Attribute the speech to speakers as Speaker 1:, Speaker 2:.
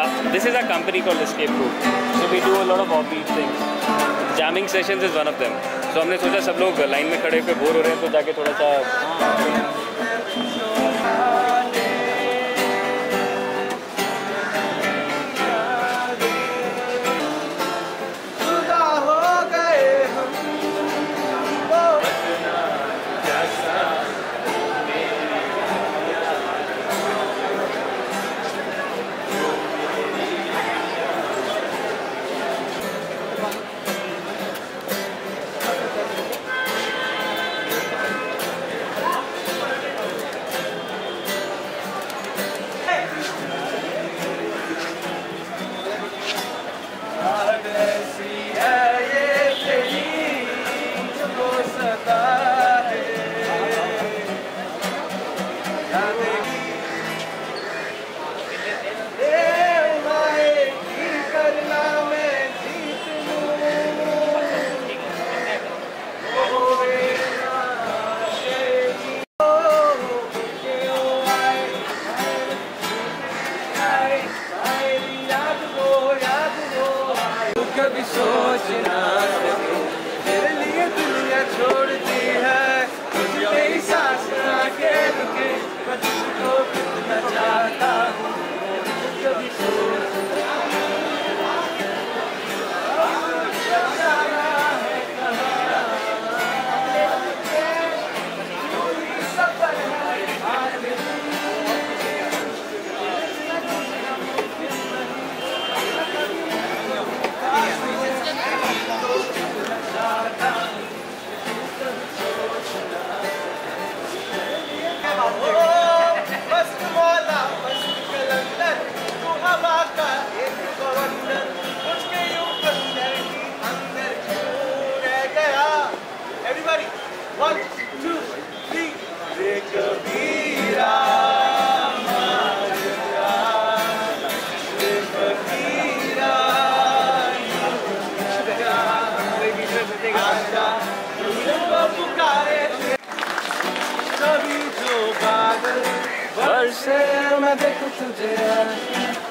Speaker 1: Uh, this is a company called Escape Group. So we do a lot of offbeat things. Jamming sessions is one of them. So हमने सोचा सब लोग लाइन में खड़े होकर बोर हो रहे हैं तो जाके थोड़ा सा
Speaker 2: could be so denied. Hoje é uma vez por.